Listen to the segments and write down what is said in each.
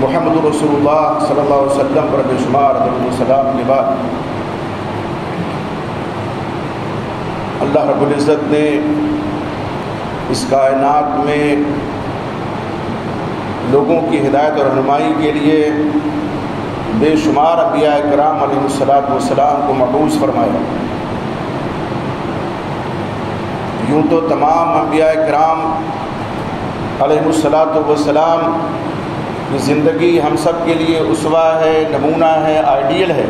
मोहम्मद रसूलुल्लाह सल्लल्लाहु पर बेशुमार सलाम के बाद अल्लाह रब्बुल इज़्ज़त ने इस कायनात में लोगों की हिदायत और रहनुमाई के लिए बेशुमार अम्बिया कराम सलाम को मबूस फरमाया। यूँ तो तमाम अम्बिया कराम सलाम की ज़िंदगी हम सब के लिए उसवा है, नमूना है, आइडियल है।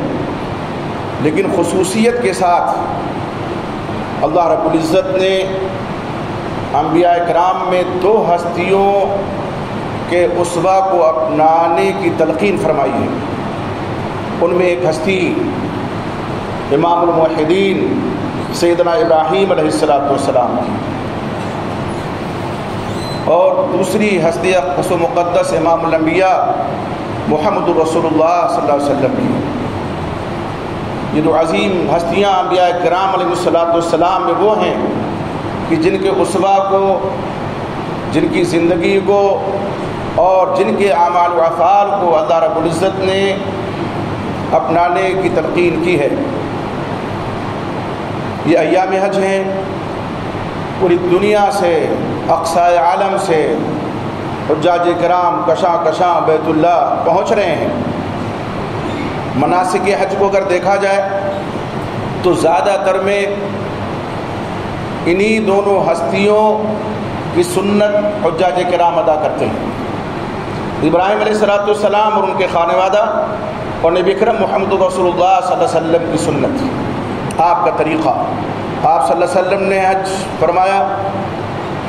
लेकिन खसूसियत के साथ अल्लाह रब्बुल ने अम्बिया कराम में दो हस्तियों के उसवा को अपनाने की तलकीन फरमाई है। उनमें एक हस्ती इमामुलमहिदीन सैदना इब्राहीम सलाम की। और दूसरी हस्ती खस मुक़दस इमामबिया मोहम्मद रसोल्ला की। ये जो अज़ीम हस्तियाँ अम्बिया कराम में वो हैं कि जिनके उसवा को, जिनकी ज़िंदगी को और जिनके आमाल वफ़ाल को अल्लाह रब्बुल ने अपनाने की तलकीन की है। ये अयाम हज हैं, पूरी दुनिया से अक्सा आलम से हजाज कराम, कशा कशा बैतुल्ला पहुँच रहे हैं। मनासिक हज को अगर देखा जाए तो ज़्यादातर में इन्हीं दोनों हस्तियों की सुन्नत हजाज कराम अदा करते हैं। इब्राहिम सलाम और उनके खानवादा और नबी करम मोहम्मद की सुन्नत। आपका तरीक़ा। आप वसल्लम ने हज फरमाया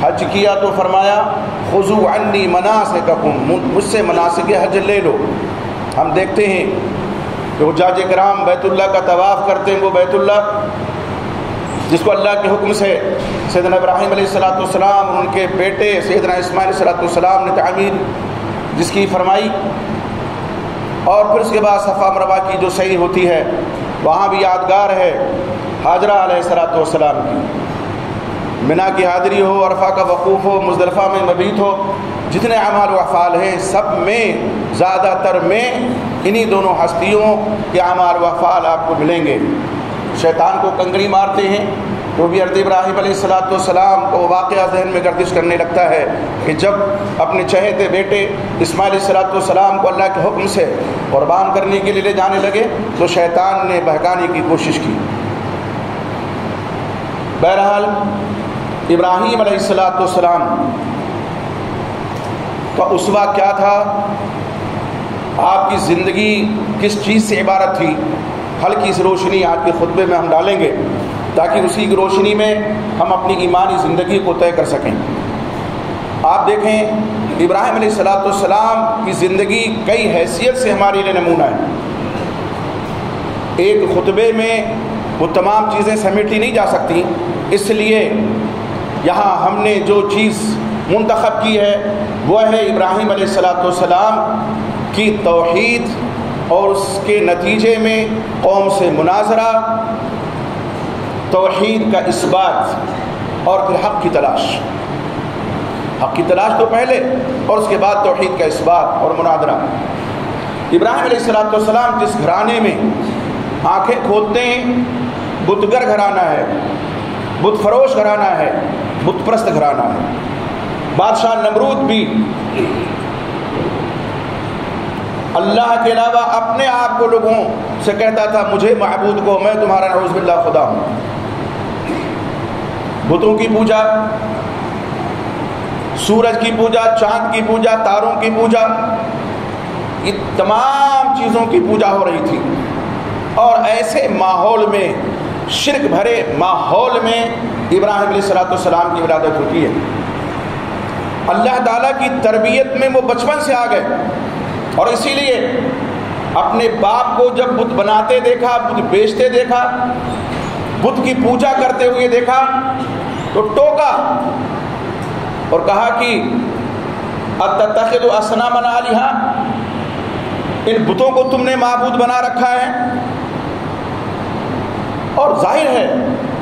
हज किया तो फरमाया, खुजू अन्नी मनास ककुम मुझसे मनासिक हज ले लो। हम देखते हैं कि हजाज कराम बैतुल्ला का तवाफ़ करते हैं, वो बैतुल्ला जिसको अल्लाह के हुक्म से सैदना इब्राहिम सलाम उनके बेटे सैदना इसमाइल सलाम ने तमीर जिसकी फरमाई, और फिर उसके बाद सफ़ा मरवा की जो सही होती है, वहाँ भी यादगार है, हाजरा सलाम की। मिना की हाजिरी हो, अरफा का वकूफ़ हो, मुजदलफ़ा में मबीत हो, जितने अमाल वफ़ाल हैं, सब में, ज़्यादातर में, इन्हीं दोनों हस्तियों के अमाल वफ़ाल आपको मिलेंगे। शैतान को कंकड़ी मारते हैं तो भी अर्द इब्राहिम सलाम को वाक़ जहन में गर्दिश करने लगता है कि जब अपने चहेते बेटे इस्माइल सलाम को अल्लाह के हुक्म से कुर्बान करने के लिए ले जाने लगे तो शैतान ने बहकाने की कोशिश की। बहरहाल इब्राहीम सलाम का उसवा क्या था? आपकी ज़िंदगी किस चीज़ से इबारत थी? हल्की सी रोशनी आज के खुतबे में हम डालेंगे, ताकि उसी की रोशनी में हम अपनी ईमानी ज़िंदगी को तय कर सकें। आप देखें, इब्राहिम सलाम की ज़िंदगी कई हैसियत से हमारे लिए नमूना है। एक खुतबे में वो तमाम चीज़ें समेटी नहीं जा सकती, इसलिए यहाँ हमने जो चीज़ मुंतखब की है, वह है इब्राहिम सलाम की तोहद और उसके नतीजे में कौम से मुनाजरा तोहहीद का इसबात और फिर हक़ की तलाश। हक़ की तलाश तो पहले और उसके बाद तोहहीद का इसबात और मुनादरा इब्राहिम सलाम जिस घराने में आँखें खोलते हैं बुतगर घराना है बुत फरोश घराना है बुतप्रस्त घराना है। बादशाह नमरूद भी। अल्लाह के अलावा अपने आप को लोगों से कहता था, मुझे महबूद को, मैं तुम्हारा नौजबिल्ला खुदा हूँ। बुतों की पूजा, सूरज की पूजा, चाँद की पूजा, तारों की पूजा, ये तमाम चीज़ों की पूजा हो रही थी। और ऐसे माहौल में, शिरक भरे माहौल में इब्राहिम सलाम की विलादत होती है। अल्लाह ताला की तरबियत में वो बचपन से आ गए और इसीलिए अपने बाप को जब बुत बनाते देखा बुत बेचते देखा बुत की पूजा करते हुए देखा तो टोका और कहा कि असना मना लिहा इन बुतों को तुमने महबूद बना रखा है। और ज़ाहिर है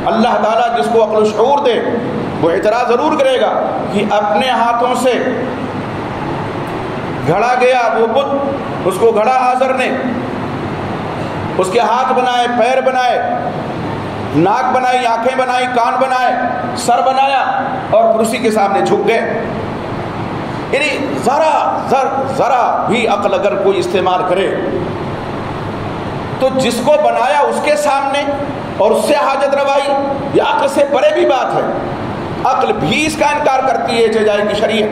अल्लाह ताला जिसको अक्ल शूर दे, वो इतरा ज़रूर करेगा कि अपने हाथों से घड़ा गया वो बुत, उसको घड़ा हाजर ने, उसके हाथ बनाए, पैर बनाए, नाक बनाई, आँखें बनाई, कान बनाए, सर बनाया और फिर के सामने झुक गए। यानी ज़रा, जर, ज़रा भी अकल अगर कोई इस्तेमाल करे तो जिसको बनाया उसके सामने और उससे हाजत रवाई, ये अक्ल से परे भी बात है। अक्ल भी इसका इनकार करती है जाए की शरीय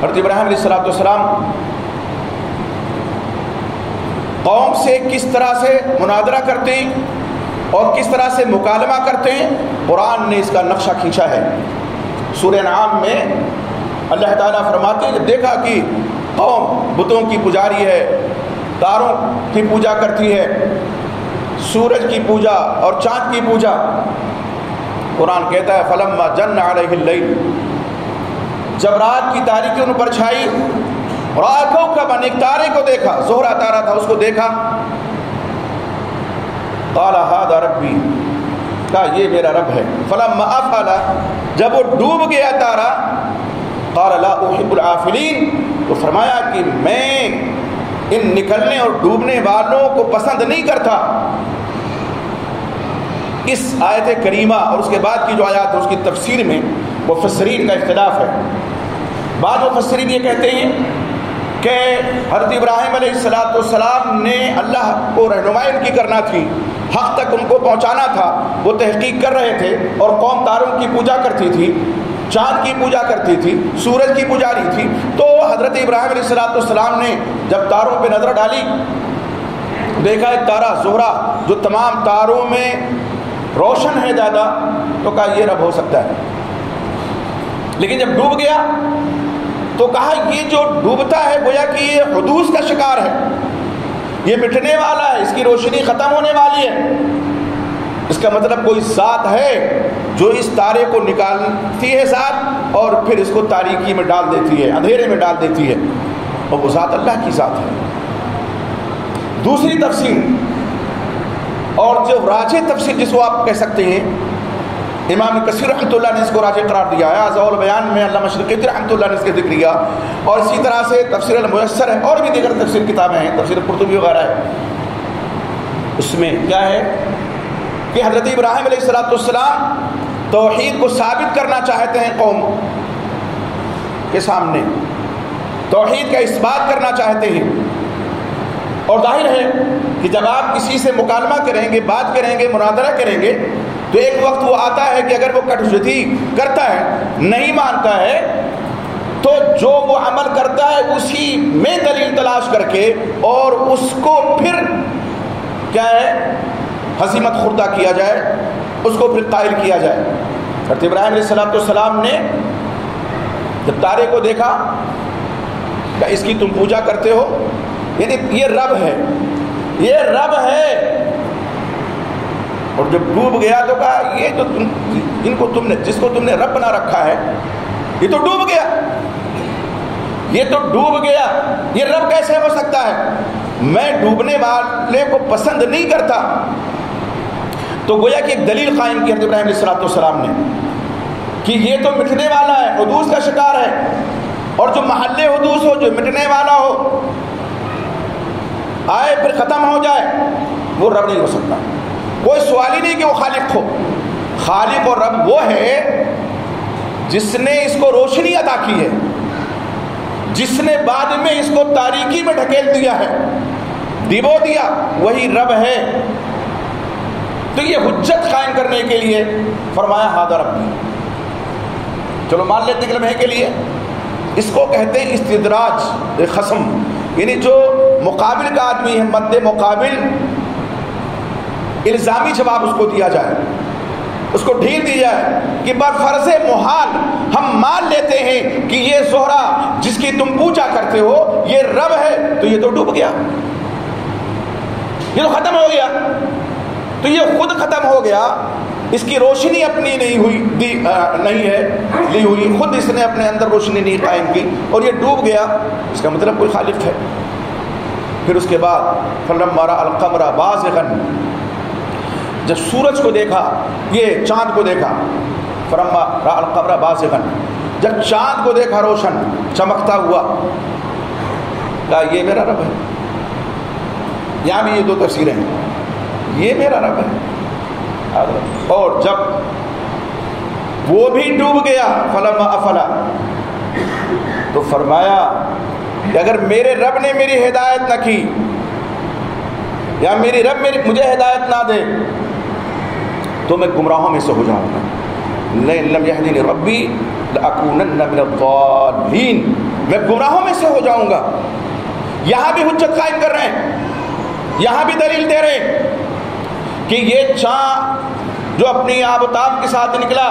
हरत इब्राहिम सलाम कौम से किस तरह से मुनादरा करते हैं और किस तरह से मुकालमा करते हैं, कुरान ने इसका नक्शा खींचा है। सूर्य नाम में अल्लाह ताला फरमाते हैं, देखा कि कौम बुतों की पुजारी है तारों की पूजा करती है, सूरज की पूजा और चाँद की पूजा। कुरान कहता है, फलम्मा जन अलई जब रात की तारीखी उन पर छाई और आँखों का बन एक तारे को देखा, जोहरा तारा था, उसको देखा। काला हाद रबी का ये मेरा रब है। फलम अफला। जब वो डूब गया तारा कालाफिलीन तो फरमाया कि मैं इन निकलने और डूबने वालों को पसंद नहीं करता। इस आयत करीमा और उसके बाद की जो आयात है, उसकी तफसीर में वो फसरीन का इख्तलाफ है। बाद वो फसरीन ये कहते हैं कि हरत इब्राहिम सलाम ने अल्लाह को रहनुमाई उनकी करना थी। हक तक उनको पहुंचाना था। वो तहकीक कर रहे थे और कौम तारों की पूजा करती थी, चाँद की पूजा करती थी, सूरज की पुजारी थी। तो हज़रत इब्राहिम सलाम ने जब तारों पे नज़र डाली, देखा एक तारा जोहरा, जो तमाम तारों में रोशन है ज़्यादा तो कहा, ये रब हो सकता है। लेकिन जब डूब गया तो कहा, ये जो डूबता है, गोया कि ये हदूस का शिकार है। ये मिटने वाला है, इसकी रोशनी ख़त्म होने वाली है। इसका मतलब कोई साथ है जो इस तारे को निकालती है साथ और फिर इसको तारीकी में डाल देती है, अंधेरे में डाल देती है। और वो ज़ात अल्लाह की ज़ात है। दूसरी तफसीर और जो राज तफसीर जिसको आप कह सकते हैं, इमाम कसीर रहमतुल्लाह ने इसको राज करार दिया है। अजौल बयान में अल्लाह मशरक़ रहमतुल्लाह ने इसके ज़िक्र किया। और इसी तरह से तफसर मैसर है, और भी दीगर तफसर किताबें हैं तफसर कुर्तुबी वगैरह है। उसमें क्या है? कि हज़रत इब्राहिम सलाम तोहहीद को साबित करना चाहते हैं कौम के सामने। तोहहीद का इस बात करना चाहते हैं। और ज़ाहिर है कि जब आप किसी से मुकालमा करेंगे, बात करेंगे, मुनादरा करेंगे तो एक वक्त वो आता है कि अगर वो कटुजती करता है, नहीं मानता है तो जो वो अमल करता है उसी में दलील तलाश करके और उसको फिर क्या है? हसीमत खुर्दा किया जाए, उसको फिर कायल किया जाए। हरत इब्राहिम सलाम ने जब तारे को देखा क्या इसकी तुम पूजा करते हो? यदि ये रब है, ये रब है। और जब डूब गया तो कहा, ये तो तुम, इनको तुमने, जिसको तुमने रब बना रखा है, ये तो डूब गया। ये तो डूब गया। ये रब कैसे हो सकता है? मैं डूबने वाले को पसंद नहीं करता। तो गोया कि एक दलील कायम की इब्राहिम सलाम ने कि ये तो मिटने वाला है, हदूस का शिकार है। और जो महल्ले हदूस हो, जो मिटने वाला हो, आए, फिर ख़त्म हो जाए, वो रब नहीं हो सकता। कोई सवाल ही नहीं कि वो खालिक हो। खालिक और रब वो है जिसने इसको रोशनी अदा की है, जिसने बाद में इसको तारीकी में ढकेल दिया है। दिबो दिया, वही रब है। तो ये हुज्जत कायम करने के लिए फरमाया हादर रब चलो मान लेते हैं के लिए। इसको कहते हैं इस्तदराज खसम। यानी जो मुकाबिल का आदमी है, मद्द मुकाबिल, इल्ज़ामी जवाब उसको दिया जाए। उसको ढील दी जाए कि बरफर्ज मुहाल, हम मान लेते हैं कि ये जोहरा जिसकी तुम पूजा करते हो, ये रब है तो ये तो डूब गया। ये तो खत्म हो गया। तो ये खुद खत्म हो गया। इसकी रोशनी अपनी नहीं हुई दी आ, नहीं है ली हुई। खुद इसने अपने अंदर रोशनी नहीं कायम की और ये डूब गया। इसका मतलब कोई खालिफ है। फिर उसके बाद फलम मारा अलकमरा बाजन जब सूरज को देखा ये चाँद को देखा फरमा अलकमरा बाजन जब चाँद को देखा रोशन चमकता हुआ कहा ये मेरा रब है? यहाँ भी ये दो तस्वीरें हैं। ये मेरा रब है। और जब वो भी डूब गया फलम अफला तो फरमाया, कि अगर मेरे रब ने मेरी हिदायत ना की, या मेरी रब मेरी, मुझे हिदायत ना दे तो मैं गुमराहों में से हो जाऊँगा। लम रब्बी मैं गुमराहों में से हो जाऊँगा। यहाँ भी हुज्जत कायम कर रहे हैं। यहाँ भी दलील दे रहे हैं। कि ये चाँ जो अपनी आबताब के साथ निकला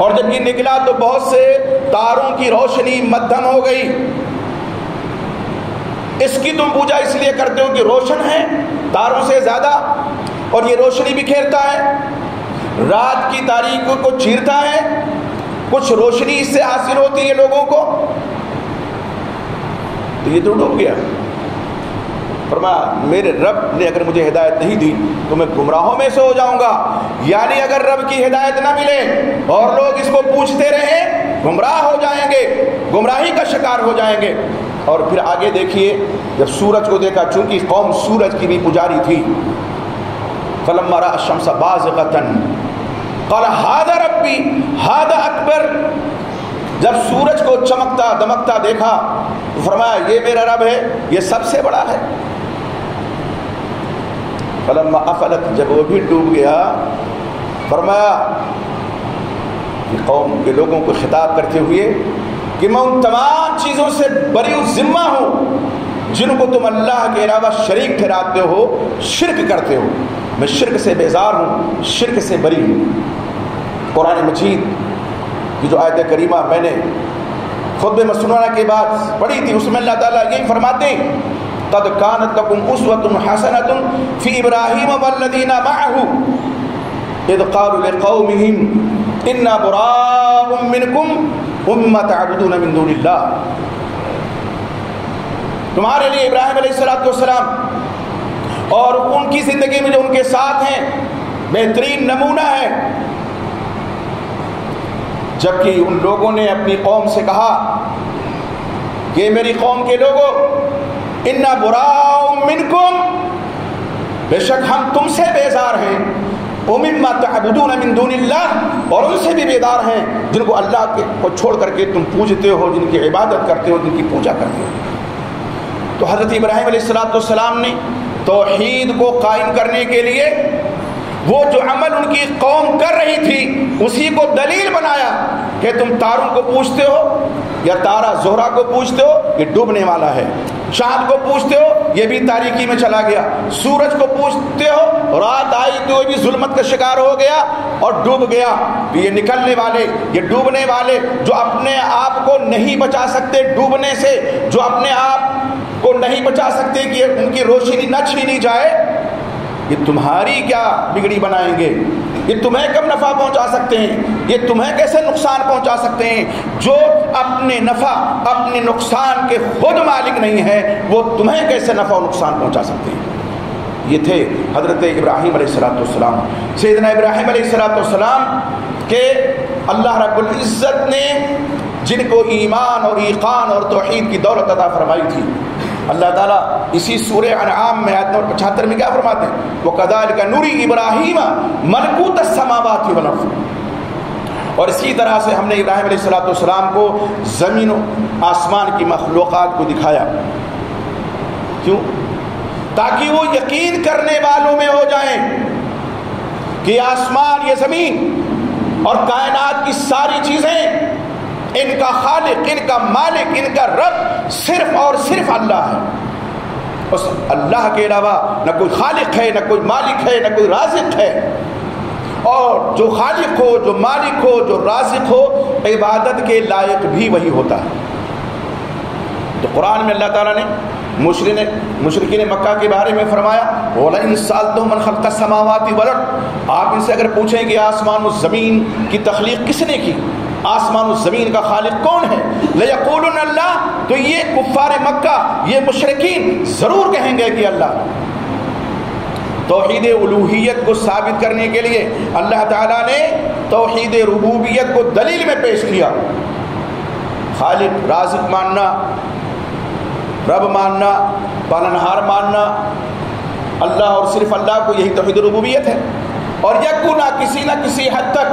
और जब ये निकला तो बहुत से तारों की रोशनी मध्यम हो गई। इसकी तुम पूजा इसलिए करते हो कि रोशन है, तारों से ज़्यादा, और ये रोशनी बिखेरता है। रात की तारीख को चीरता है, कुछ रोशनी इससे हासिल होती है लोगों को। तो ये तो डूब गया। फरमा, मेरे रब ने अगर मुझे हिदायत नहीं दी तो मैं गुमराहों में से हो जाऊँगा। यानी अगर रब की हिदायत ना मिले, और लोग इसको पूछते रहे, गुमराह हो जाएँगे, गुमराही का शिकार हो जाएँगे। और फिर आगे देखिए, जब सूरज को देखा, चूँकि कौम सूरज की भी पुजारी थी फलम मारा कल, हादा रबी अकबर। जब सूरज को चमकता, दमकता देखा तो फरमाया, ये मेरा रब है, ये सबसे बड़ा है। फलम अफलत जब वो भी डूब गया फरमाया कि कौम के लोगों को खिताब करते हुए कि मैं उन तमाम चीज़ों से बड़ी ज़िम्मा हूँ जिनको तुम अल्लाह के अलावा शरीक ठहराते हो शिरक करते हो मैं शिरक से बेजार हूँ शिरक से बरी हूँ कुरान मजीद की जो आयत करीमा मैंने खुद मसनवाना के बाद पढ़ी थी उसमें अल्लाह ताला यही फरमाते तद कान तकुम उसवतुन हसनतुन फ़ी इब्राहीम वल्लदीना माहू इद इन्ना बुराउम मिनकुम उम्मा तअबुदून तुम्हारे लिए इब्राहिम अलैहिस्सलाम और उनकी ज़िंदगी में जो उनके साथ हैं बेहतरीन नमूना है जबकि उन लोगों ने अपनी कौम से कहा कि मेरी कौम के लोगों इन्ना बुरा बेशक हम तुमसे बेजार हैं। और उनसे भी बेदार हैं, जिनको अल्लाह के को छोड़ करके तुम पूजते हो, जिनकी इबादत करते हो, जिनकी पूजा करते हो। तो हज़रत इब्राहिम सलाम ने तोहद को कायम करने के लिए उनकी कौम कर रही थी, उसी को दलील बनाया कि तुम तारों को पूछते हो, या तारा जोहरा को पूछते हो, ये डूबने वाला है। चाँद को पूछते हो, ये भी तारीकी में चला गया। सूरज को पूछते हो, रात आई तो ये भी जुल्मत का शिकार हो गया और डूब गया। तो ये निकलने वाले, ये डूबने वाले जो अपने आप को नहीं बचा सकते डूबने से, जो अपने आप को नहीं बचा सकते कि उनकी रोशनी न छीनी जाए ये तुम्हारी क्या बिगड़ी बनाएँगे? ये तुम्हें कब नफ़ा पहुँचा सकते हैं? ये तुम्हें कैसे नुकसान पहुँचा सकते हैं? जो अपने नफ़ा, अपने नुकसान के खुद मालिक नहीं है, वो तुम्हें कैसे नफ़ा और नुकसान पहुँचा सकते हैं? ये थे हज़रत इब्राहिम सलाम सैदना इब्राहिम सलाम के अल्लाह रब्ज़त ने जिनको ईमान और ईकान और तोहद की दौलत अदा फरमाई थी। अल्लाह ताला इसी सूर अनाम में आयत नंबर पचहत्तर में क्या फरमाते हैं? वो कदाल का नूरी इब्राहिम मलकूत समावात और इसी तरह से हमने इब्राहिम सलाम को ज़मीन, आसमान की मखलूक़ को दिखाया। क्यों? ताकि वो यकीन करने वालों में हो जाएँ कि आसमान, ये ज़मीन और कायनात की सारी चीज़ें इनका खालिक, इनका मालिक, इनका रब सिर्फ़ और सिर्फ़ अल्लाह है। उस अल्लाह के अलावा न कोई खालिक है, न कोई मालिक है, न कोई राजिक है। और जो खालिक हो, जो मालिक हो, जो राजिक हो, इबादत के लायक भी वही होता है। तो कुरान में अल्लाह ताला ने मुशर ने मुशरकी ने मक्का के बारे में फरमाया बोला इन साल तो मन खलता समावाती वलट आप इनसे अगर पूछें कि आसमान ज़मीन की तख्लीक किसने की? आसमान ज़मीन का खालिक कौन है? लयकूल अल्लाह। तो ये कुफ़ार मक्का, ये मुशरकिन ज़रूर कहेंगे कि अल्लाह। तोहद उलूहियत को साबित करने के लिए अल्लाह ताला ने तोहद रबूबियत को दलील में पेश किया। खालिक राजिक मानना, रब मानना, पालनहार मानना, अल्लाह और सिर्फ़ अल्लाह को यही तोहद रबूबियत है। और यकू ना किसी ना किसी हद तक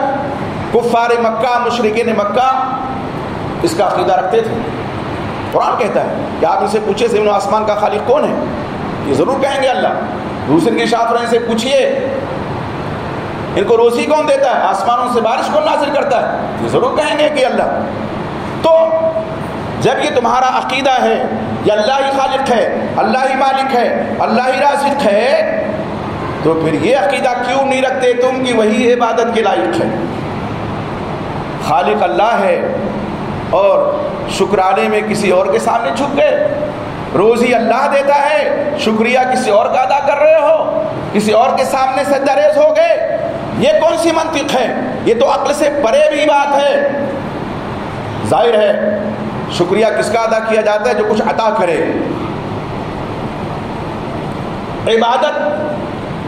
कुफ़ार मक्का, मुशरकिन मक्का, इसका अकीदा रखते थे। कुरान कहता है कि आप इनसे पूछे ज़मीन आसमान का खालिक कौन है? ये ज़रूर कहेंगे अल्लाह। दूसरे के शाफर से पूछिए। इनको रोजी कौन देता है? आसमानों से बारिश कौन नाजिल करता है? ये ज़रूर कहेंगे कि अल्लाह। तो जब ये तुम्हारा अकीदा है, ये अल्लाह ही खालिक है, अल्लाह ही मालिक है, अल्लाह ही राजिक है तो फिर ये अकीदा क्यों नहीं रखते तुम कि वही इबादत के लायक है? खालिक अल्लाह है और शुक्राने में किसी और के सामने झुक गए। रोज़ी अल्लाह देता है, शुक्रिया किसी और का अदा कर रहे हो, किसी और के सामने से दरेज हो गए। ये कौन सी मंतिक है? ये तो अक्ल से परे भी बात है। ज़ाहिर है, शुक्रिया किसका अदा किया जाता है जो कुछ अता करे? इबादत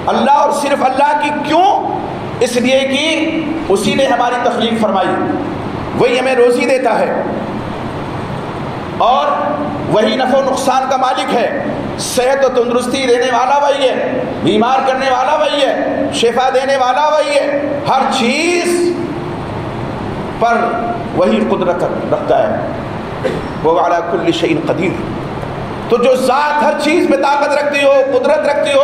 अल्लाह और सिर्फ़ अल्लाह की क्यों इसलिए कि उसी ने हमारी तकलीफ़ फरमाई। वही हमें रोज़ी देता है। और वही नफ़ो नुकसान का मालिक है। सेहत और तंदुरुस्ती देने वाला वही है। बीमार करने वाला वही है। शेफा देने वाला वही है। हर चीज़ पर वही कुदरत रखता है। वो वाला कुल्ल शहीन कदीर। तो जो ज़ात हर चीज़ में ताकत रखती हो, कुदरत रखती हो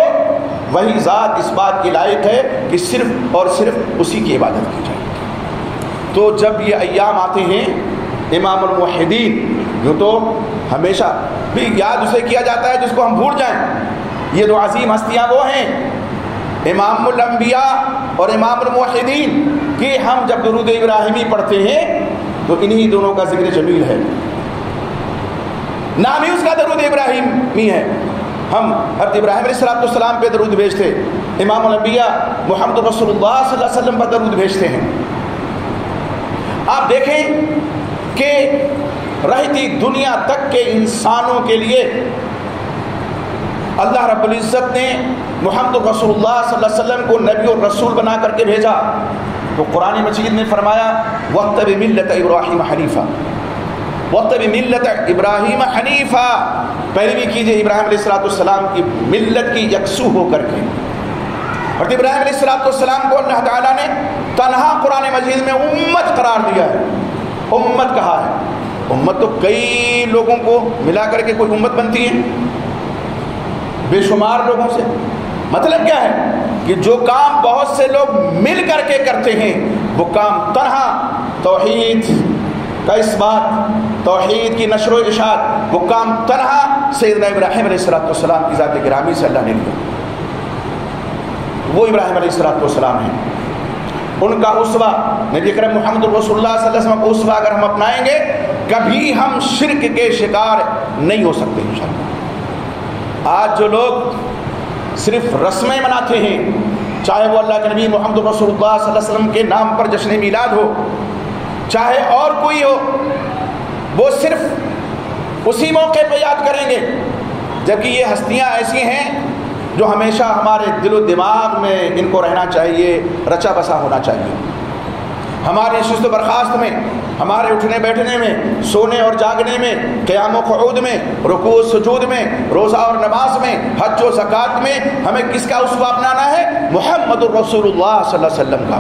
वही ज़ात इस बात की लायक है कि सिर्फ़ और सिर्फ़ उसी की इबादत की जाए। तो जब ये अयाम आते हैं इमामुद्दीन जो तो हमेशा भी याद उसे किया जाता है जिसको हम भूल जाएँ। ये दो अजीम हस्तियाँ वो हैं इमामबिया और इमामुद्दीन कि हम जब दरुद इब्राहिमी पढ़ते हैं तो इन्हीं दोनों का ज़िक्र जमील है। नाम ही उसका दरुद इब्राहिमी है। हम हर इब्राहिम सलाम पे दरूद भेजते इमाम इमामबिया मोहम्मद रसोल्ला पर दरूद भेजते हैं। आप देखें कि रहती दुनिया तक के इंसानों के लिए अल्लाह रब्ज़त ने मोहम्मद रसूलुल्लाह को नबी और रसूल बना करके भेजा। तो कुरानी मजीद ने फरमाया वक्त मिलत इब्राहिम हनीफ़ा। वक्त मिलत इब्राहिम हनीफ़ा। पैरवी कीजिए इब्राहिम सलाम की मिल्लत की यकसू होकर के। और इब्राहिम सलाम को अल्लाह ताला ने तनहा कुरान मजीद में उम्मत करार दिया है। उम्मत कहा है? उम्मत तो कई लोगों को मिला करके कोई उम्मत बनती है। बेशुमार लोगों से। मतलब क्या है? कि जो काम बहुत से लोग मिल करके करते हैं, वो काम तनहा, तोहीद का इस बात तोहद की नशर इशात वो काम तनहा सैदना इब्राहिम सलाम की ज़ात ग्रामी से अल्लाह ने लिया। वो इब्राहिम सलाम है। उनका उसवा, नबी करम मोहम्मद रसोल्ला उसवा अगर हम अपनाएँगे, कभी हम शिरक के शिकार नहीं हो सकते इन आज जो लोग सिर्फ़ रस्में मनाते हैं, चाहे वो अल्लाह के नबी मोहम्मद वसल्लम के नाम पर जश्न मिलाद हो, चाहे और कोई हो वो सिर्फ़ उसी मौके पर याद करेंगे, जबकि ये हस्तियाँ ऐसी हैं जो हमेशा हमारे दिलो दिमाग में इनको रहना चाहिए, रचा बसा होना चाहिए। हमारे सुस्त बर्खास्त में, हमारे उठने बैठने में, सोने और जागने में, क़्याम खूद में, रुकू सजूद में, रोज़ा और नमाज़ में, हज व ज़क़़त में, हमें किसका उसको अपनाना है? मोहम्मद रसूलुल्लाह सल्लल्लाहु अलैहि वसल्लम का।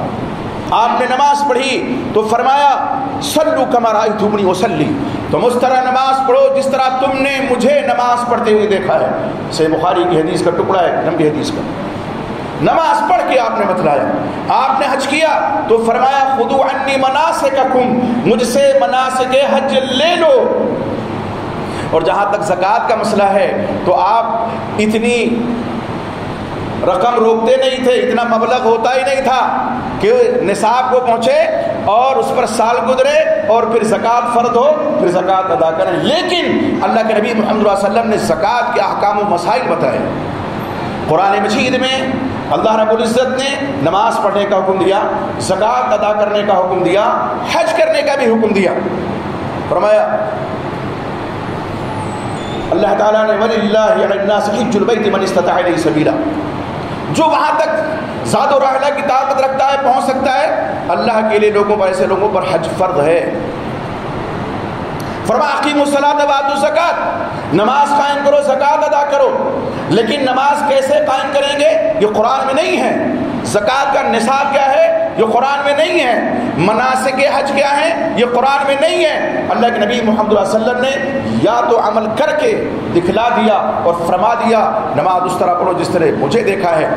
आपने नमाज़ पढ़ी तो फरमाया, सल्लु कमराई तुमनी वसल्ली। तुम उस तरह नमाज़ पढ़ो, जिस तरह तुमने मुझे नमाज़ पढ़ते हुए देखा है। से बुखारी की हदीस का टुकड़ा है, लंबी हदीस का। नमाज़ पढ़ के आपने बतलाया। आपने हज किया तो फरमाया, खुदू अन्नी मनासे का कुम मुझसे मनासे के हज ले लो। और जहाँ तक ज़क़़त का मसला है तो आप इतनी रकम रोकते नहीं थे, इतना मबलग होता ही नहीं था कि निसाब को पहुँचे और उस पर साल गुजरे और फिर ज़क़़त फ़र्द हो, फिर ज़क़़त अदा करें। लेकिन अल्लाह के नबी मोहम्मद वसल्लम ने ज़क़़त के अहकाम मसाइल बताए। कुरान मजीद में अल्लाह रबुल्ज़त ने नमाज़ पढ़ने का हुक्म दिया, ज़क़़त अदा करने का हुक्म दिया, हज करने का भी हुक्म दिया। फरमाया, अल्लाह ताला ने सबीला। जो वहाँ तक ज़ाद रहला की ताकत रखता है, पहुँच सकता है, अल्लाह के लिए लोगों पर, ऐसे लोगों पर हज फ़र्द है। फरमा ज़क़़त। नमाज़ कायम करो, जक़ात अदा करो। लेकिन नमाज़ कैसे कायम करेंगे, ये कुरान में नहीं है। ज़क़़त का निसाब क्या है? ये कुरान में नहीं है। मनासिक हज क्या है? ये कुरान में नहीं है। अल्लाह के नबी मोहम्मद वसल्लम ने या तो अमल करके दिखला दिया और फरमा दिया। नमाज़ उस तरह पढ़ो जिस तरह मुझे देखा है।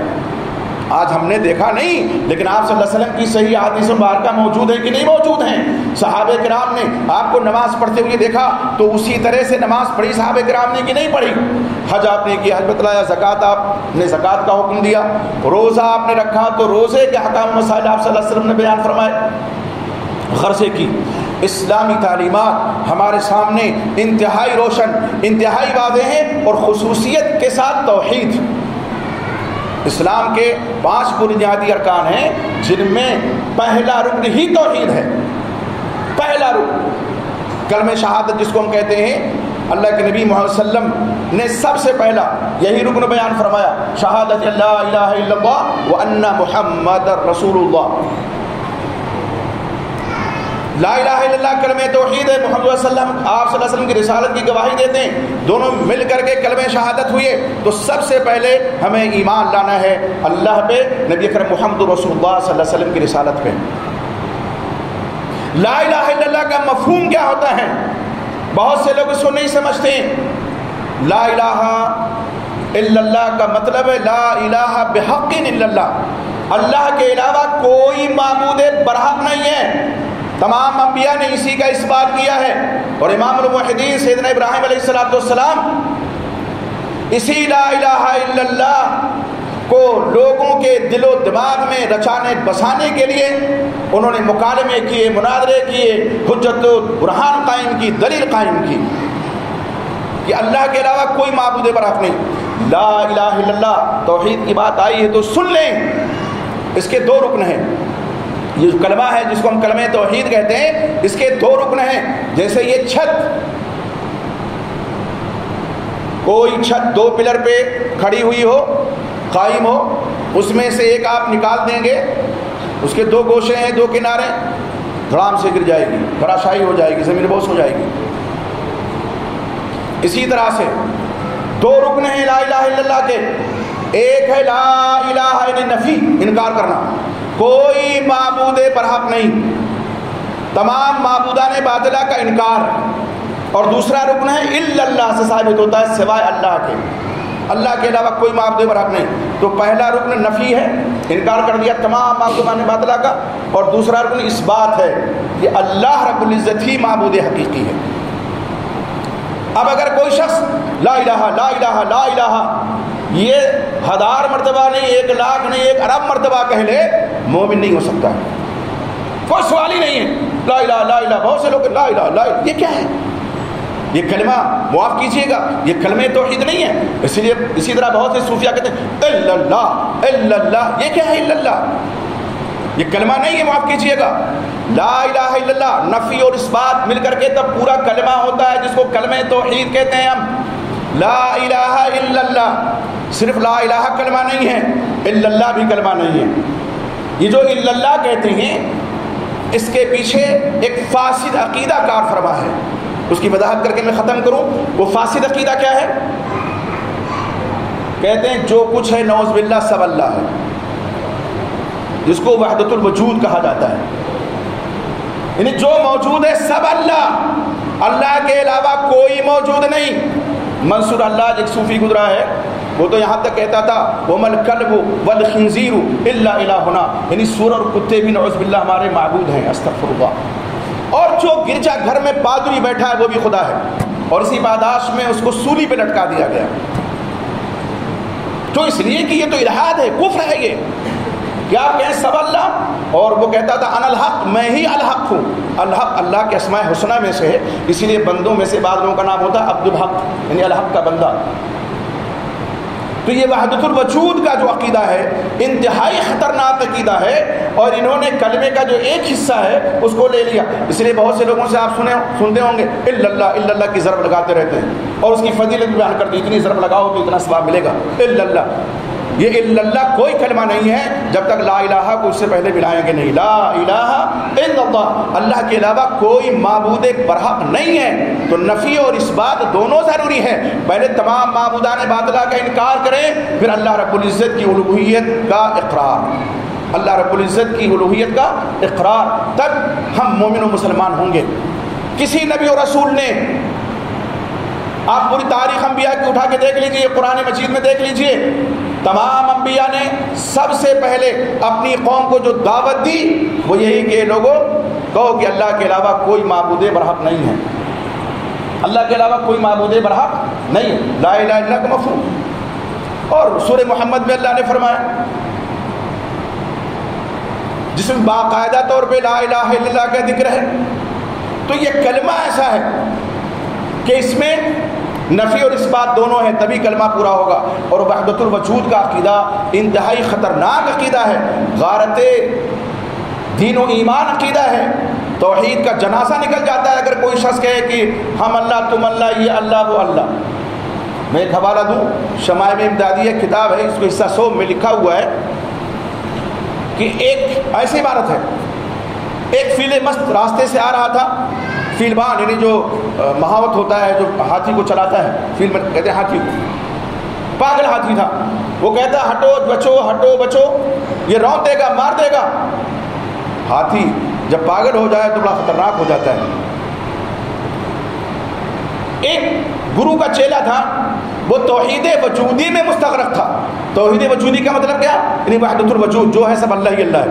आज हमने देखा नहीं, लेकिन आप वसल्लम की सही आदिश मुबारक मौजूद है कि नहीं मौजूद हैं? साहब कराम ने आपको नमाज़ पढ़ते हुए देखा तो उसी तरह से नमाज़ पढ़ी साहब कराम ने कि नहीं पढ़ी? हज आपने किया हज बतलाया ज़क़़त आपने ज़क़़त का हुक्म दिया, रोज़ा आपने रखा तो रोज़े के हकाम मसाइल आप वसल्लम ने बयान फरमाए। गरजे की, इस्लामी तालीमत हमारे सामने इंतहाई रोशन, इंतहाई वादे हैं और खसूसियत के साथ तोहद। इस्लाम के पाँच बुनियादी अरकान हैं, जिनमें पहला रुकन ही तोहहीद है। पहला रुकन। कलम शहादत जिसको हम कहते हैं, अल्लाह के नबी मोहम्मद ने सबसे पहला यही रुकन बयान फरमाया, शहादत अल्लाह व अन्ना मोहम्मद रसूलुल्लाह। ला कलम तोहीद मोहम्मद आप की रिसालत की गवाही देते हैं। दोनों मिल करके कलम शहादत हुए। तो सबसे पहले हमें ईमान लाना है अल्लाह पे, नबी कर मोहम्मद रसूलुल्लाह की रिसालत पे। ला का मफहूम क्या होता है? बहुत से लोग इसको नहीं समझते ला इलाहा इल्लल्लाह का मतलब है ला इलाहा अल्लाह के अलावा कोई मामूद बरहक नहीं है। तमाम अम्बिया ने इसी का इस बात किया है। और इमाम सैदन इब्राहिम सलाम इसी ला को लोगों के दिलो दिमाग में रचाने, बसाने के लिए उन्होंने मुकालमे किए, मुनादरे किए हजत बुरहान कायम की, दलील कायम की कि अल्लाह के अलावा कोई मबूद बरफ नहीं। ला इला तोहहीद की बात आई है तो सुन लें। इसके दो रुकन हैं। ये कलमा है, जिसको हम कलम तोहीद कहते हैं, इसके दो रुकन हैं। जैसे ये छत, कोई छत दो पिलर पे खड़ी हुई हो, कायम हो, उसमें से एक आप निकाल देंगे, उसके दो गोशे हैं, दो किनारे, धड़ाम से गिर जाएगी धराशाई हो जाएगी, ज़मीन बोस हो जाएगी। इसी तरह से दो रुकन हैं ला इलाहा के। एक है ला इलाहा नफी, इनकार करना। कोई मबूद बरहक नहीं। तमाम मबूदा ने बादला का इनकार। और दूसरा रुकन है, इल्लल्लाह से साबित होता है, सिवाय अल्लाह के। अल्लाह के अलावा कोई मबूद बरहक नहीं। तो पहला रुकन नफ़ी है, इनकार कर दिया तमाम मबूदा ने बादला का। और दूसरा रुकन इस बात है कि अल्लाह रबुल्ज़त ही मबूद हकीकी है। अब अगर कोई शख्स, ला इलाहा ला इलाहा ला इलाहा, ये हज़ार मरतबा नहीं, एक लाख नहीं, एक अरब मरतबा कह ले मोमिन नहीं हो सकता। कोई सवाल ही नहीं है। ला इला ला इला बहुत से लोग ला इला ला ये क्या है? ये कलमा मुआफ़ कीजिएगा। ये कलमे तोहीद नहीं है। इसलिए इसी तरह बहुत से सूफिया कहते हैं ये क्या है अल्लाह ये कलमा नहीं है माफ़ कीजिएगा। ला इलाहा इल्लल्लाह, नफ़ी और इस बात मिल करके तब पूरा कलमा होता है जिसको कलमे तोहीद कहते हैं हम। ला इलाहा इल्लल्लाह, सिर्फ़ ला इलाहा कलमा नहीं है, इल्लल्लाह भी कलमा नहीं है। ये जो इल्लल्लाह कहते हैं, इसके पीछे एक फासिद अकीदा कार फरमा है। उसकी वजाहत करके मैं ख़त्म करूँ, वो फासिद अकीदा क्या है? कहते हैं, जो कुछ है नौज बिल्ला सब अल्लाह है। जिसको वहदतुलवजूद कहा जाता है। यानी जो मौजूद है, सब अल्लाह। अल्लाह के अलावा कोई मौजूद नहीं। मंसूर अल्लाह एक सूफी गुजरा है। वो तो यहाँ तक कहता था वमल कल्ब वल खंजीर होना यानी सुर और कुत्ते भी नौजबिल्ला हमारे मबूद हैं अस्तफरुल्ला और जो गिरजा घर में पादरी बैठा है, वो भी खुदा है। और इसी बादाश में उसको सूली पे लटका दिया गया। तो इसलिए कि ये तो इलाहाद है, कुफ्र है ये। क्या आप कहें, सब अल्लाह? और वो कहता था, अनल हक, मैं ही अलहक हूँ। अलहक अल्लाह के असमाय हुसना में से है। इसीलिए बंदों में से बाद लोगों का नाम होता है अब्दुल हक, यानी अलहक का बंदा। तो ये वहदतुलवजूद का जो अकीदा है, इंतहाई ख़तरनाक अकीदा है, और इन्होंने कलमे का जो एक हिस्सा है, उसको ले लिया। इसलिए बहुत से लोगों से आप सुने, सुनते होंगे, इल्लल्लाह इल्लल्लाह की ज़रब लगाते रहते हैं, और उसकी फजीलत बयान करते इतनी ज़रब लगाओ तो इतना स्वाब मिलेगा। इल्लल्लाह। ये इल्लल्लाह कोई कलमा नहीं है, जब तक ला इलाहा को उससे पहले मिलाएँगे नहीं। ला इलाहा इल्लल्लाह। अल्लाह के अलावा कोई मबूद बरहक नहीं है। तो नफ़ी और इस बात दोनों ज़रूरी है। पहले तमाम मबूदान बादला का इनकार करें, फिर अल्लाह रबुल्ज़त की उलूहियत का इकरार। अल्लाह रबुल्ज़त की उलूहियत का इकरार। तब हम मोमिन मुसलमान होंगे। किसी नबी और रसूल ने आप पूरी तारीख अम्बिया की उठा के देख लीजिए कुरान मजीद में देख लीजिए। तमाम अम्बिया ने सबसे पहले अपनी कौम को जो दावत दी, वो यही कि लोगों, कहो कि अल्लाह के अलावा कोई मबूद बरहक नहीं है। अल्लाह के अलावा कोई मबूद बरहक नहीं है। ला का मफहूम। और सुर मोहम्मद में अल्लाह ने फरमाया, जिसमें बाकायदा तौर पर ला इला का ज़िक्र है तो ये कलमा ऐसा है कि इसमें नफ़ी और इस बात दोनों हैं, तभी कलमा पूरा होगा। और वहदतुलवजूद का अकीदा इंतहाई ख़तरनाक अकीदा है। गारत दीन व ईमान अकीदा है। तोहद का जनासा निकल जाता है अगर कोई शख्स कहे कि हम अल्लाह, तुम अल्लाह, ये अल्लाह, वो अल्लाह। मैं एक हवाला दूँ, शमाय में इमदादी एक किताब है, इसको हिस्सा सो में लिखा हुआ है कि एक, ऐसी इमारत है, एक फीले मस्त रास्ते से आ रहा था फीलबान यानी जो महावत होता है, जो हाथी को चलाता है फील कहते हैं हाथी पागल हाथी था। वो कहता, हटो, बचो हटो, बचो। ये रौन देगा, मार देगा। हाथी जब पागल हो जाए तो बड़ा खतरनाक हो जाता है। एक गुरु का चेला था, वो तोहीद वजूदी में मुस्तरक था। तोहीद वजूदी का मतलब क्या? वजूद, जो है सब अल्लाह ही अल्लाह है।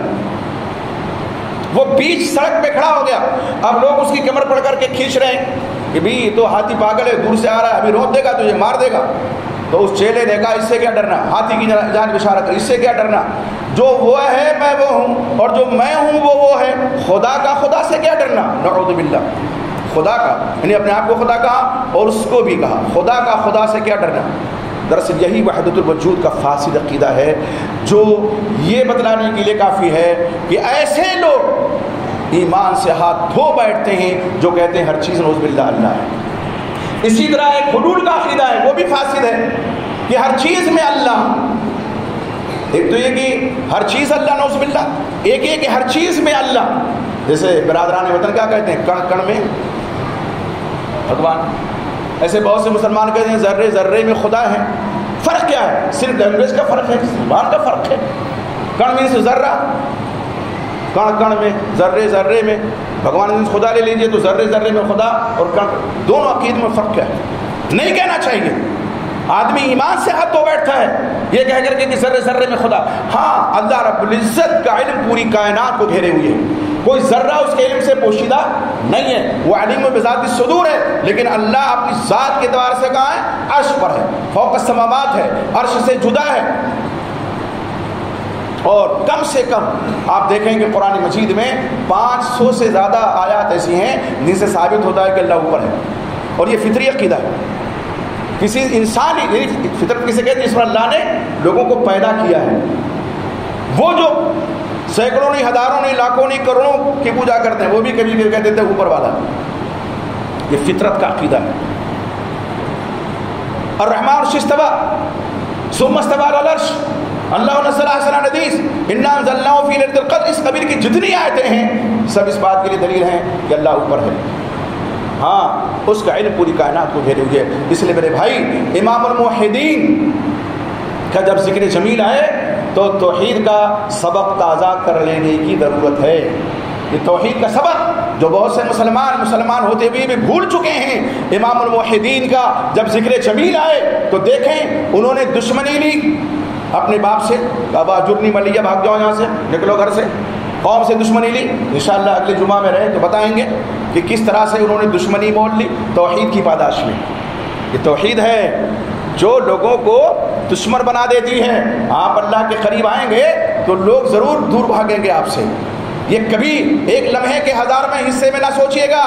वो बीच सड़क पे खड़ा हो गया। अब लोग उसकी कमर पड़ करके खींच रहे हैं कि भाई तो हाथी पागल है, दूर से आ रहा है, अभी रोक देगा तो ये मार देगा। तो उस चेले ने कहा, इससे क्या डरना? हाथी की जान इशारा कर इससे क्या डरना? जो वो है, मैं वो हूँ, और जो मैं हूँ, वो वो है। खुदा का खुदा से क्या डरना? नौबिल्ला खुदा का, यानी अपने आप को खुदा कहा, और उसको भी कहा। खुदा का खुदा से क्या डरना? दरअसल यही वहदतुलवजूद का फासिद अकीदा है, जो ये बतलाने के लिए काफ़ी है कि ऐसे लोग ईमान से हाथ धो बैठते हैं जो कहते हैं हर चीज़ नोजबिल्ला अल्लाह है। इसी तरह एक हदूल का अकीदा है, वो भी फासिद है कि हर चीज़ में अल्लाह एक तो ये कि हर चीज़ अल्लाह नौजबिल्ला एक ये कि हर चीज़ में अल्लाह। जैसे बरदरान वतन क्या कहते हैं? कण कण में। भगवान, ऐसे बहुत से मुसलमान कहते हैं, ज़र्रे ज़र्रे में खुदा है। फ़र्क क्या है? सिर्फ़ लैंग्वेज का फ़र्क है, ज़ुबान का फ़र्क है। कण मीन्स ज़र्रा। कण कण में, ज़र्रे ज़र्रे में। भगवान मीन्स खुदा ले लीजिए तो ज़र्रे ज़र्रे में खुदा और कण। दोनों अकीद में फ़र्क क्या है? नहीं कहना चाहिए। आदमी ईमान से हाथ तो बैठता है। ये कह करके कि जर्रे जर्रे में खुदा। हाँ अल्लाह रब्बुल का इल्म पूरी कायनात को घेरे हुए है। कोई जर्रा उसके इल्म से पोशीदा नहीं है। वो अलीम बजात सदूर है, लेकिन अल्लाह अपनी ज़ात के द्वार से कहा है? अर्श पर है। फौक समात है, अर्श से जुदा है। और कम से कम आप देखेंगे कुरान मजीद में 500 से ज़्यादा आयात ऐसी हैं, जिनसे साबित होता है कि अल्लाह ऊपर है। और ये फितरी अकीदा है। किसी इंसान फितरत किसे कहते हैं? जिस पर अल्लाह ने लोगों को पैदा किया है। वो जो सैकड़ों नहीं, हज़ारों नहीं, लाखों नहीं, करोड़ों की पूजा करते हैं। वो भी कभी कभी कहते थे, ऊपर वाला। ये फितरत का अकीदा है। और रहमान शिस्तवा इस कबीर की जितनी आयतें हैं, सब इस बात के लिए दलील हैं कि अल्लाह ऊपर है। हाँ उसका इल्म पूरी कायनात को घेरे हुए है। इसलिए मेरे भाई इमाम का जब ज़िक्र जमील आए तो तोहीद का सबक ताज़ा कर लेने की ज़रूरत है। ये तोहीद का सबक जो बहुत से मुसलमान मुसलमान होते हुए भी भूल चुके हैं। इमाम मुहिदीन का जब ज़िक्र जमील आए तो देखें, उन्होंने दुश्मनी ली अपने बाप से। बाबा जुर्नी मलिया भाग जाओ यहाँ से, निकलो घर से। कौम से दुश्मनी ली। इन अगले जुमा में रहे तो बताएँगे कि किस तरह से उन्होंने दुश्मनी मोल ली तोहहीद की पादाश में। ये तोहहीद है जो लोगों को दुश्मन बना देती है। आप अल्लाह के करीब आएँगे तो लोग ज़रूर दूर भागेंगे आपसे। ये कभी एक लम्हे के हज़ार में हिस्से में ना सोचिएगा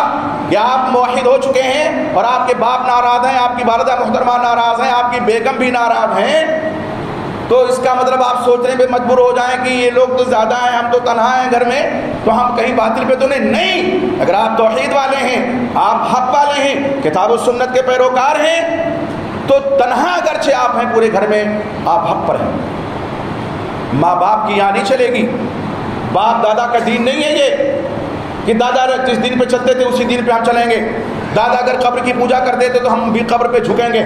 कि आप मुहिद हो चुके हैं और आपके बाप नाराज़ हैं, आपकी वालदा मुहतरमा नाराज़ हैं, आपकी बेगम भी नाराज़ हैं। तो इसका मतलब आप सोचने पे मजबूर हो जाएँ कि ये लोग तो ज़्यादा हैं, हम तो तनहा हैं घर में तो हम कहीं बातिल पे तो नहीं। नहीं, अगर आप तोहहीद वाले हैं, आप हक वाले हैं, किताब सुन्नत के पैरोकार हैं तो तनहा अगरचे आप हैं पूरे घर में, आप हक पर हैं। माँ बाप की यहाँ नहीं चलेगी। बाप दादा का दीन नहीं है ये, कि दादा जिस दिन पे चलते थे, उसी दिन पे हम चलेंगे। दादा अगर कब्र की पूजा करते थे तो हम भी कब्र पे झुकेंगे।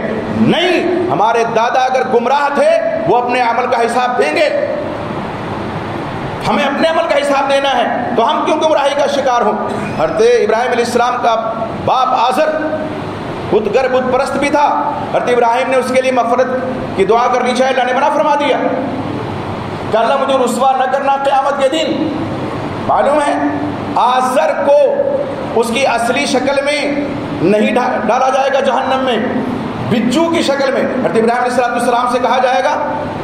नहीं, हमारे दादा अगर गुमराह थे, वो अपने अमल का हिसाब देंगे। हमें अपने अमल का हिसाब देना है तो हम क्यों गुमराही का शिकार हो? हरते इब्राहिम का बाप आजर बुतगर बुत परस्त भी था। हरत इब्राहिम ने उसके लिए मफरत की दुआ करनी चाहिए। अल्लाह ने मना फरमा दिया। कि अल्लाह मुझे रुसवा न करना क़यामत के दिन? मालूम है, आजर को उसकी असली शक्ल में नहीं डाला जाएगा जहन्नम में। बिज्जू की शक्ल में। हरत इब्राहिम सलाम से कहा जाएगा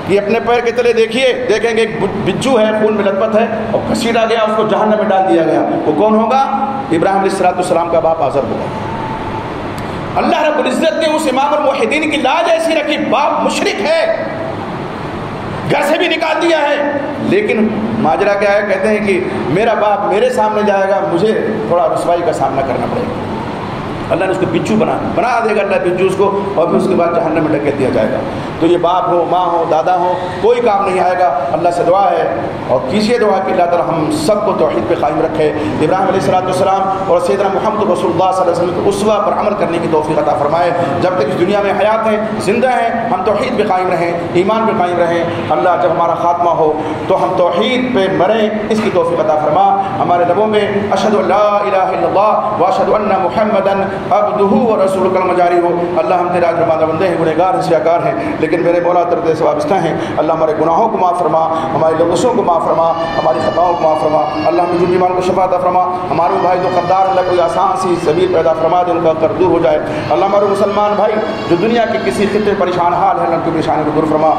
कि अपने पैर के तले देखिए, देखेंगे बिज्जू है, खून में लथपथ है और घसीटा गया, उसको जहन्नम में डाल दिया गया। वो कौन होगा? इब्राहिम सलाम का बाप आजर होगा। अल्लाह रब्बुल ने उस इमाम मुहिदीन की लाज ऐसी रखी, बाप मुशरिक है। घर से भी निकाल दिया है। लेकिन माजरा क्या है? कहते हैं कि मेरा बाप मेरे सामने जाएगा, मुझे थोड़ा रसवाई का सामना करना पड़ेगा। अल्लाह ने उसको बिच्छू बना बना देगा अल्लाह बिच्छू उसको और फिर उसके बाद जहन्नम में ढकेल दिया जाएगा। तो ये बाप हो, माँ हो, दादा हो, कोई काम नहीं आएगा। अल्लाह से दुआ है और कीजिए दुआ कि अल्लाह ताला हम सबको तोहहीद पे कायम रखे। इब्राहिम सलाम और सैदना मोहम्मद सल्लल्लाहु अलैहि वसल्लम उसवा पर अमल करने की तोफ़ी अता फरमाए। जब तक इस दुनिया में हयात हैं, ज़िंदा हैं, हम तोहहीद पे कायम रहें, ईमान पे कायम रहें। अल्लाह जब हमारा ख़ात्मा हो तो हम तोहहीद पे मरें, इसकी तोफ़ी अता फरमा। हमारे लबों में अशद वाशद मोहम्मदन अबदहू और रसूल कलम जारी हो। अल्लाह हम तेरा जमाना बंदे हैं, गुनहगार हिस्साकार हैं, लेकिन मेरे बोला तरदे से वाबस्ता हैं। अल्लाह हमारे गुनाहों को माफ़ फरमा, हमारी लबसों को माफ़ फरमा, हमारी ख़ताओं को माफ़ फरमा। अल्लाह हमें बीमार को शफाता फरमा। हमारे भाई जो करदार अल्लाह कोई आसान सी सबीर पैदा फरमा दे, उनका कर दूर हो जाए। अल्लाह हमारे मुसलमान भाई, जो दुनिया के किसी खत्े परेशान हाल है उनकी परेशानी को दूर फरमा।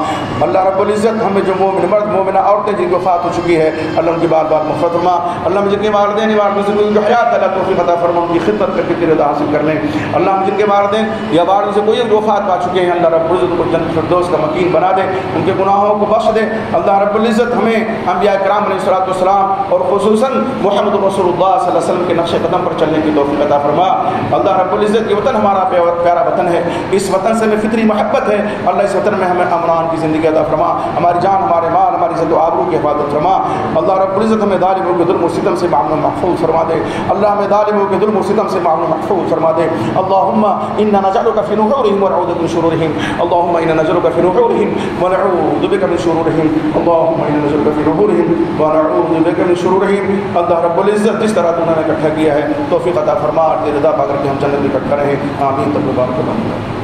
अल्लाह रब्बुल्ज़त हमें जो मोमिन, मर्द, मोमिना, औरतें जिनकी वफात हो चुकी है, अल्लाह उनकी बार बार मफरत फरमा। अल्लाह जितने वालदेन वालदेन जो हयात अल्लाह तोफ़ी अता फरमा, उनकी खिदमत करके तेरे हासिल कर लें। अल्लाह हम जिनके मार दें, या बार से कोई वफात पा चुके हैं। अल्लाह रब्बुल को जन्नत फिरदौस का मकीन बना दे, उनके गुनाहों को बख्श दे। अल्लाह रब्बुल्ज़त हमें अम्बिया कराम सलाम और खसूस मोहम्मद रसूलुल्लाह के नक्श कदम पर चलने की तोफ़ी अता फरमा। अल्लाह रब्बुल्ज़त ये वतन हमारा प्यारा वतन है। इस वतन से हमें फितरी मोहब्बत है। अल्लाह इस वतन में हमें अमरान की ज़िंदगी अदा फरमा। हमारी जान, हमारे माल, हमारी इज़्ज़त आबरू की हिफाजत फरमा। अल्लाह रब्बुल्ज़त हमें दालिमों के दुलमसितम से मामला महफूज फरमा दे। अल्लाह हमें दालिमों के दुलमसितम से मामला महफूज फरमा दे अल्लाहुम्मा इन्ना नजअलुका फ़ी नुहूरिहिम व नऊदु मिन शुरूरिहिम। तरह तूने इकट्ठा किया है। तौफीक अता फरमा तेरे रज़ा पाकर के हम जन्नत में इकट्ठा रहें। आमीन। तब बारक अल्लाह